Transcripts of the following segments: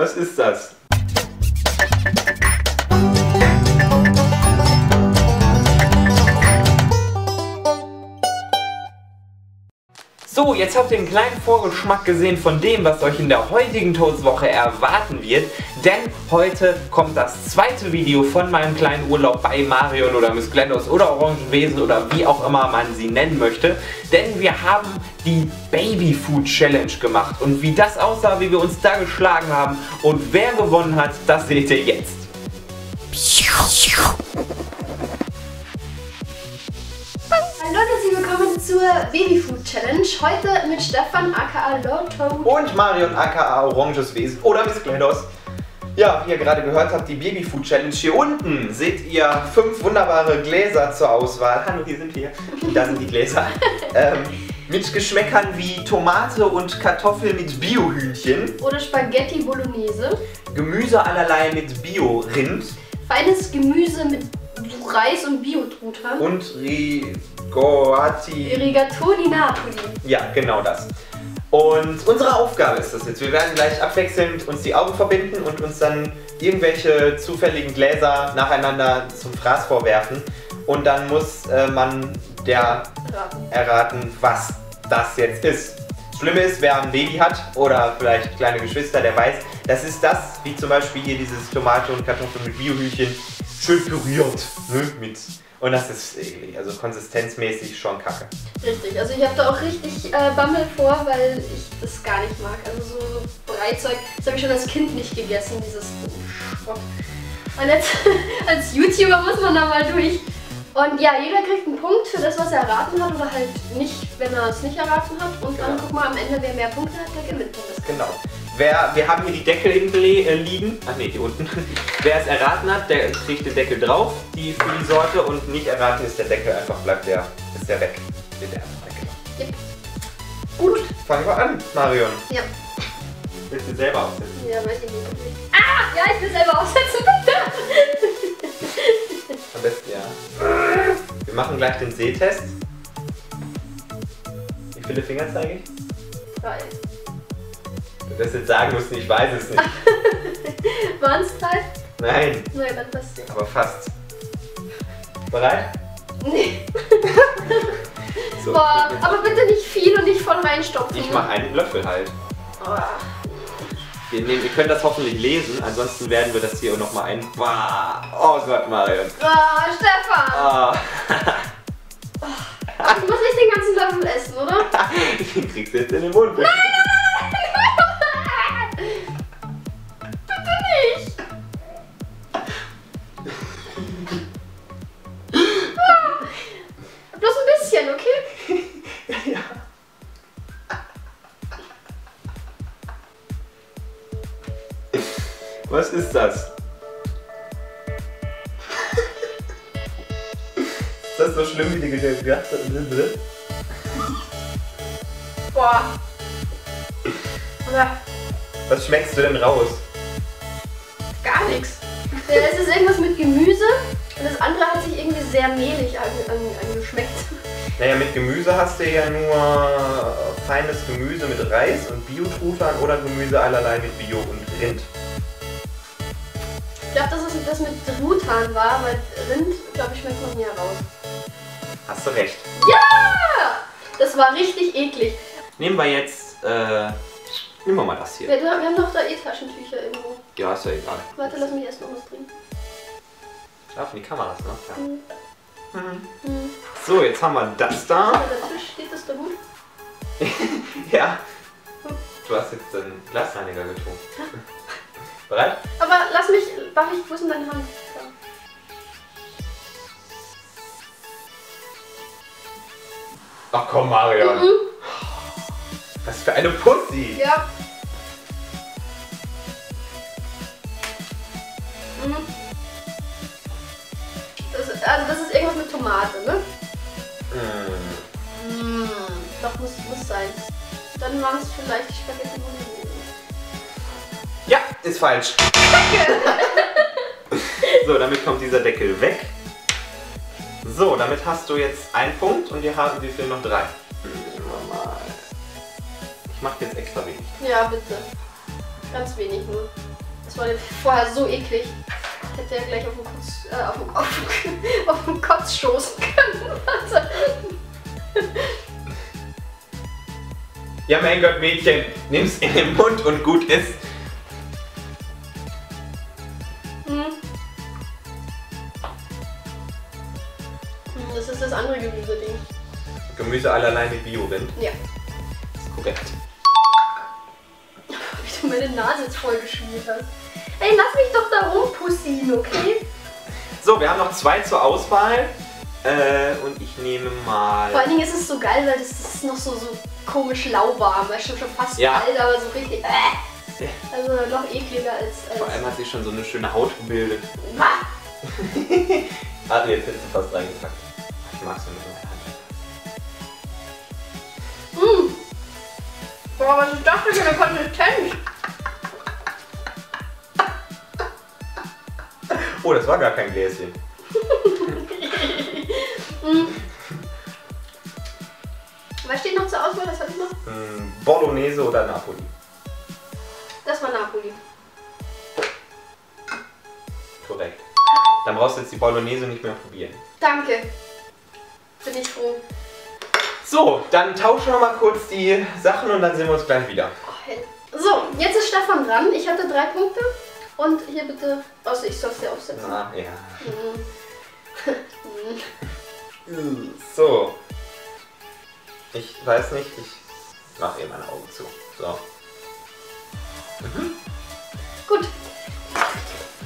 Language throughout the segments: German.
Was ist das? So, jetzt habt ihr einen kleinen Vorgeschmack gesehen von dem, was euch in der heutigen Toastwoche erwarten wird. Denn heute kommt das zweite Video von meinem kleinen Urlaub bei Marion oder Miss Glendos oder Orangenwesen oder wie auch immer man sie nennen möchte. Denn wir haben die Baby Food Challenge gemacht. Und wie das aussah, wie wir uns da geschlagen haben und wer gewonnen hat, das seht ihr jetzt. Hallo und herzlich willkommen zur Babyfood Challenge. Heute mit Stefan aka Lord Toad. Und Marion aka Oranges Wesen oder Miss GLaDOS. Ja, wie ihr gerade gehört habt, die Babyfood Challenge. Hier unten seht ihr fünf wunderbare Gläser zur Auswahl. Hallo, hier sind wir. Da sind die Gläser. ähm, mit Geschmäckern wie Tomate und Kartoffel mit Biohühnchen. Oder Spaghetti Bolognese. Gemüse allerlei mit Bio-Rind. Feines Gemüse mit Reis und Biotruthahn. Und Rigoati. Rigatoni Napoli. Ja, genau das. Und unsere Aufgabe ist das jetzt. Wir werden gleich abwechselnd uns die Augen verbinden und uns dann irgendwelche zufälligen Gläser nacheinander zum Fraß vorwerfen. Und dann muss äh, man Raten. erraten, was das jetzt ist. Schlimme ist, wer ein Baby hat oder vielleicht kleine Geschwister, der weiß, das ist das, wie zum Beispiel hier dieses Tomate und Kartoffel mit Biohühnchen, schön püriert. Ne, mit. Und das ist eklig, also konsistenzmäßig schon kacke. Richtig, also ich habe da auch richtig äh, Bammel vor, weil ich das gar nicht mag. Also so Breizeug, das habe ich schon als Kind nicht gegessen, dieses Schrott. Und jetzt als YouTuber muss man da mal durch. Und ja, jeder kriegt einen Punkt für das, was er erraten hat oder halt nicht, wenn er es nicht erraten hat. Und dann Genau. guck mal am Ende, wer mehr Punkte hat, der gewinnt. dann das Genau. Wer, wir haben hier die Deckel hinten äh, liegen. Ach nee, hier unten. Wer es erraten hat, der kriegt den Deckel drauf, die für die Sorte. Und nicht erraten ist der Deckel einfach, bleibt der, ist der weg. Wird der einfach weggemacht. Yep. Gut, fangen wir an, Marion. Ja. Willst du selber aufsetzen? Ja, weiß ich nicht. Ah! Ja, ich will selber aufsetzen, bitte! Am besten ja. Wir machen gleich den Sehtest. Wie viele Finger zeige ich? Drei. Du wirst jetzt sagen müssen, ich weiß es nicht. Waren es drei? Nein, Naja, dann passt es. aber fast. Bereit? Nee. So. Boah, aber bitte nicht viel und nicht voll reinstopfen. Ich mache einen Löffel halt. Oh. Wir, nehmen, wir können das hoffentlich lesen, ansonsten werden wir das hier nochmal ein. Oh Gott, Marion. Ah, Stefan! Oh. Ich muss nicht den ganzen Löffel essen, oder? Den kriegst du jetzt in den Mund. Nein, das so schlimm, wie die gedacht haben? Boah. Aber Was schmeckst du denn raus? gar nichts. Es ist irgendwas mit Gemüse und das andere hat sich irgendwie sehr mehlig an, an, angeschmeckt. Naja, mit Gemüse hast du ja nur feines Gemüse mit Reis und Bio-Truthahn oder Gemüse allerlei mit Bio und Rind. Ich glaube, dass es das mit Truthahn war, weil Rind, glaube ich, schmeckt man hier raus. Hast du recht. Ja! Das war richtig eklig. Nehmen wir jetzt, äh, nehmen wir mal das hier. Wir, wir haben doch da eh Taschentücher irgendwo. Ja, ist ja egal. Warte, lass mich erst noch was trinken. Schlafen die Kameras, ne? Ja. Mhm. Mhm. So, jetzt haben wir das da. Der Tisch steht das da gut? Ja. Du hast jetzt einen Glasreiniger getrunken. Bereit? Aber lass mich, darf ich, wo ist denn deine Hand? Ach komm, Marion. Mhm. Was für eine Pussy. Ja. Mhm. Das, also das ist irgendwas mit Tomate, ne? Mm. Mhm. Doch, muss, muss sein. Dann waren es vielleicht die Spaghetti Bolognese. Ja, ist falsch. so, damit kommt dieser Deckel weg. So, damit hast du jetzt einen Punkt und wir haben wie viel noch drei. Ich mache jetzt extra wenig. Ja, bitte. Ganz wenig nur. Das war vorher so eklig. Ich hätte ja gleich auf den Kotz, äh, auf den, auf den, auf den Kotz stoßen können. Ja, mein Gott, Mädchen, nimm's in den Mund und gut ist. Gemüse allerlei mit Bio-Rind. Ja. Ist korrekt. Wie du meine Nase jetzt voll geschmiert hast. Ey, lass mich doch da rumpussieren, okay? So, wir haben noch zwei zur Auswahl. Äh, und ich nehme mal. Vor allen Dingen ist es so geil, weil das ist noch so, so komisch lauwarm. Weißt du, schon fast Ja. kalt, aber so richtig. Äh, also noch ekliger als. als Vor allem hat sich schon so eine schöne Haut gebildet. Ah, Ah, jetzt hättest du fast reingepackt. Ich mag so mit Boah, was ist das für eine Konsistenz? Oh, das war gar kein Gläschen. Was steht noch zur Auswahl? Das hatte ich noch. Hm, Bolognese oder Napoli? Das war Napoli. Korrekt. Dann brauchst du jetzt die Bolognese nicht mehr probieren. Danke. Bin ich froh. So, dann tauschen wir mal kurz die Sachen und dann sehen wir uns gleich wieder. So, jetzt ist Stefan dran. Ich hatte drei Punkte. Und hier bitte. Also ich soll es dir aufsetzen. Na, ja. Mhm. Mhm. So. Ich weiß nicht, ich mache eben meine Augen zu. So. Gut.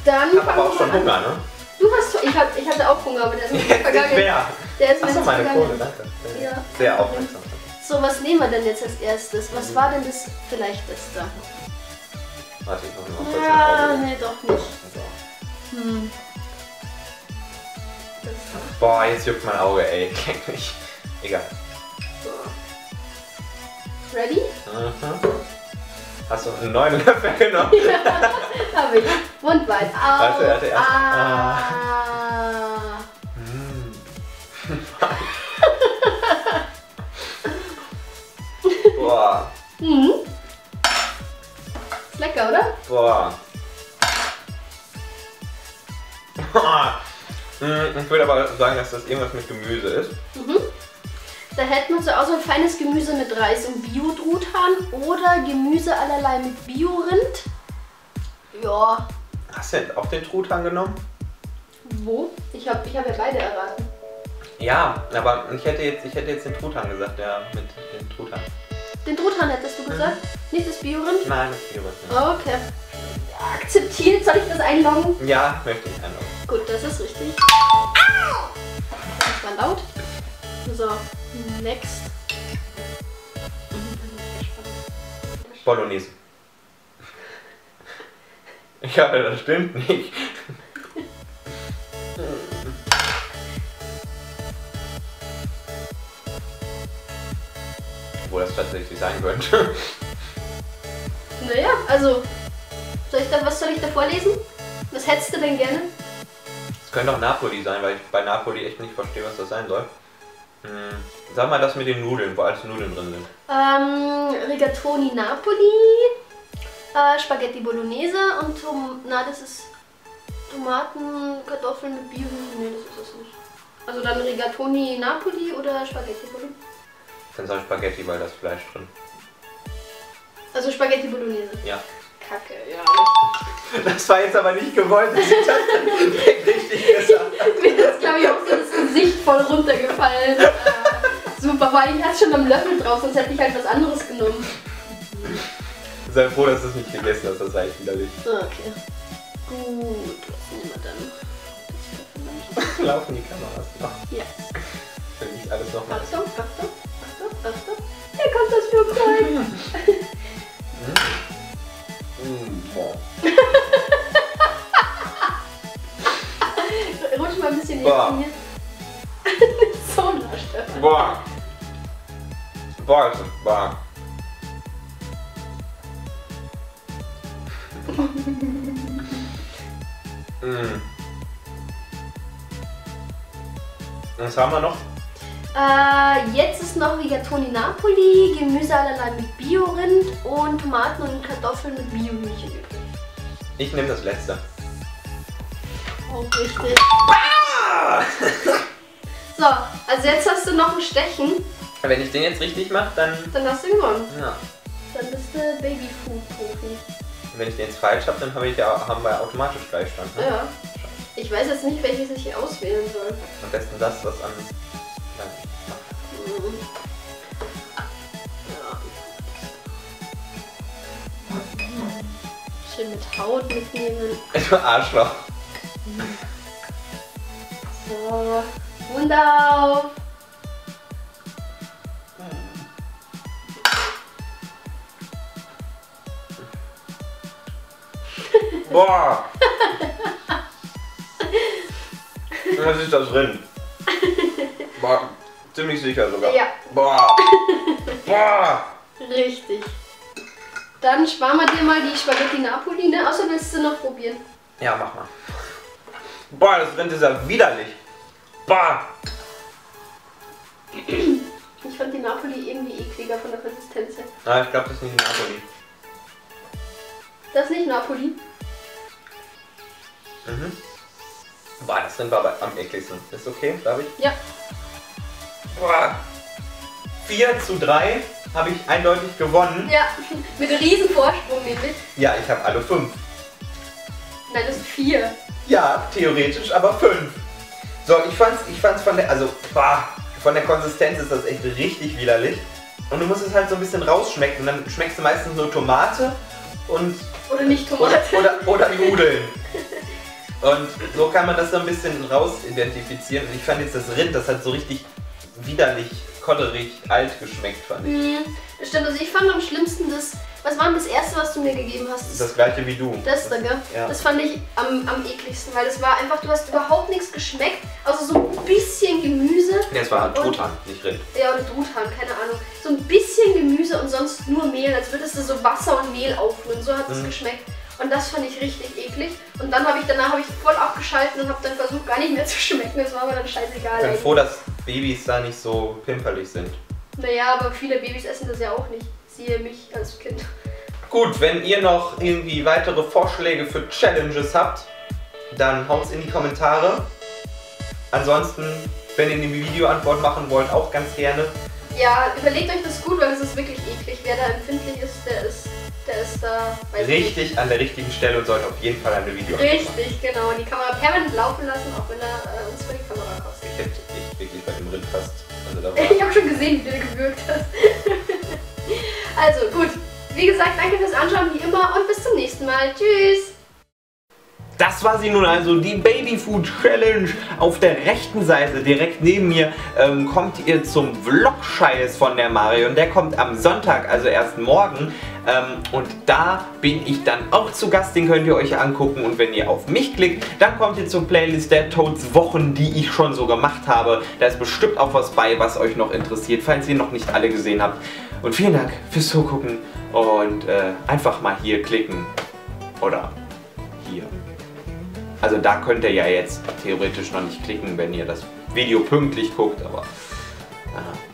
Dann Ich habe aber auch schon an. Hunger, ne? Du hast ich, hab, ich hatte auch Hunger, aber der ist mir vergangen. Der ist Achso, meine. Kohle, danke. Ja. Sehr aufmerksam. So, was nehmen wir denn jetzt als erstes? Was war denn das Verleichteste? Warte, ich mach noch Ja, nee, doch nicht. So. Hm. Das Boah, jetzt juckt mein Auge, ey. Kennt mich. Egal. so. Ready? Mhm. Hast du einen neuen Löffel genommen? Hab ich. Mund weit auf. Warte, warte, erst- Ah. Boah, Hm. Ist lecker, oder? boah. Hm, Ich würde aber sagen, dass das irgendwas mit Gemüse ist. Mhm. Da hätten wir zur Auswahl feines Gemüse mit Reis und Bio-Truthahn oder Gemüse allerlei mit Bio-Rind. Ja, Hast du denn auch den Truthahn genommen? wo? Ich habe ich hab ja beide erraten. Ja, aber ich hätte jetzt, ich hätte jetzt den Truthahn gesagt, ja, mit dem Truthahn. Den Truthahn hättest du gesagt? Nicht das Bio-Rind? Nein, das nicht. Oh, Okay. Akzeptiert. Soll ich das einloggen? Ja, möchte ich einloggen. Gut, das ist richtig. Das war laut. So, next. Bolognese. Ich hoffe, das stimmt nicht. Obwohl das tatsächlich sein könnte. Naja, also, soll ich da, was soll ich da vorlesen? Was hättest du denn gerne? Es könnte auch Napoli sein, weil ich bei Napoli echt nicht verstehe, was das sein soll. Hm, Sag mal das mit den Nudeln, wo alles Nudeln drin sind. Ähm, Rigatoni Napoli, äh, Spaghetti Bolognese und Tom na, das ist Tomaten, Kartoffeln mit Bio. Nee, das ist es nicht. Also dann Rigatoni Napoli oder Spaghetti Bolognese? Dann ich Spaghetti, weil da ist Fleisch drin. Also Spaghetti Bolognese. Ja. Kacke, ja. Das war jetzt aber nicht gewollt, dass ich das richtig gesagt Mir ist, glaube ich, auch so das Gesicht voll runtergefallen. Äh, super, allem ich hatte schon am Löffel drauf, sonst hätte ich halt was anderes genommen. Sei froh, dass du es nicht gegessen hast, das war echt widerlich. Okay. Gut, was nehmen wir dann? Das Laufen die Kameras noch. Ja. Will ich alles nochmal. Achtung, Achtung, Achtung. Hier kommt das Flugzeug. Rutsch mal ein bisschen Boah. näher zu mir. so nah, Stefan. Boah. Boah, ist das boah. mm. Was haben wir noch? Äh, jetzt ist noch Rigatoni Napoli, Gemüse allerlei mit Bio-Rind und Tomaten und Kartoffeln mit Bio-Hühnchen übrig. Ich nehme das letzte. Oh, richtig. So, also jetzt hast du noch ein Stechen. Wenn ich den jetzt richtig mache, dann. Dann hast du gewonnen. Ja. Dann bist du Babyfood-Profi. Wenn ich den jetzt falsch habe, dann habe ich ja, haben wir automatisch Gleichstand. Ne? Ja. Ich weiß jetzt nicht, welches ich hier auswählen soll. Am besten das, was an. Schön mit Haut mitnehmen. Du Arschloch. So, Mund auf. Boah! Was ist das drin? Boah, ziemlich sicher sogar. Ja. Boah! Boah! Richtig. Dann sparen wir dir mal die Spaghetti Napoli, ne? Außer willst du noch probieren? Ja, mach mal. Boah, das Rind ist ja widerlich. Boah! Ich fand die Napoli irgendwie ekliger von der Konsistenz her. Na, ich glaube, das ist nicht Napoli. Das ist nicht Napoli. Mhm. Boah, das Rind war aber am ekligsten. Ist okay, darf ich? Ja. Boah! 4 zu 3 habe ich eindeutig gewonnen. Ja, mit einem riesen Vorsprung nämlich. Ja, ich habe alle 5. Nein, das ist vier. Ja, theoretisch, aber 5. So, ich fand's, ich fand's von der, also, boah, von der Konsistenz ist das echt richtig widerlich. Und du musst es halt so ein bisschen rausschmecken. Und dann schmeckst du meistens nur Tomate und Oder nicht oder, Tomate. oder, oder Nudeln. Und so kann man das so ein bisschen rausidentifizieren. Und ich fand jetzt das Rind, das hat so richtig widerlich, kodderig, alt geschmeckt, fand ich. Mhm, das stimmt. Also ich fand am schlimmsten das. Was war denn das erste, was du mir gegeben hast? Das das gleiche wie du. Das da, gell? Ja. Das fand ich am, am ekligsten, weil das war einfach, du hast überhaupt nichts geschmeckt, außer so ein bisschen Gemüse. Ja, es war halt Truthahn, nicht Rind. Ja, oder Truthahn, keine Ahnung. So ein bisschen Gemüse und sonst nur Mehl, als würdest du so Wasser und Mehl aufrühren. So hat es Mhm. geschmeckt. Und das fand ich richtig eklig. Und dann habe ich danach habe ich voll abgeschalten und habe dann versucht, gar nicht mehr zu schmecken. Das war aber dann scheißegal. Ich bin froh, dass Babys da nicht so pimperlich sind. Naja, aber viele Babys essen das ja auch nicht. Siehe mich als Kind. Gut, wenn ihr noch irgendwie weitere Vorschläge für Challenges habt, dann haut's in die Kommentare. Ansonsten, wenn ihr eine Videoantwort machen wollt, auch ganz gerne. Ja, überlegt euch das gut, weil es ist wirklich eklig. Wer da empfindlich ist, der ist, der ist da. ich nicht. Richtig an der richtigen Stelle und sollte auf jeden Fall eine Videoantwort machen. Richtig, genau. Und die Kamera permanent laufen lassen, auch wenn er äh, uns vor die Kamera fast. Also Ich habe schon gesehen, wie du gewürgt hast. also gut. Wie gesagt, danke fürs Anschauen wie immer und bis zum nächsten Mal. Tschüss. Das war sie nun also, die Babyfood Challenge. Auf der rechten Seite, direkt neben mir, ähm, kommt ihr zum Vlog-Scheiß von der Marion. Der kommt am Sonntag, also erst morgen. Ähm, und da bin ich dann auch zu Gast, den könnt ihr euch angucken. Und wenn ihr auf mich klickt, dann kommt ihr zur Playlist der Toads Wochen, die ich schon so gemacht habe. Da ist bestimmt auch was bei, was euch noch interessiert, falls ihr noch nicht alle gesehen habt. Und vielen Dank fürs Zugucken und äh, einfach mal hier klicken. Oder hier. Also da könnt ihr ja jetzt theoretisch noch nicht klicken, wenn ihr das Video pünktlich guckt, aber äh,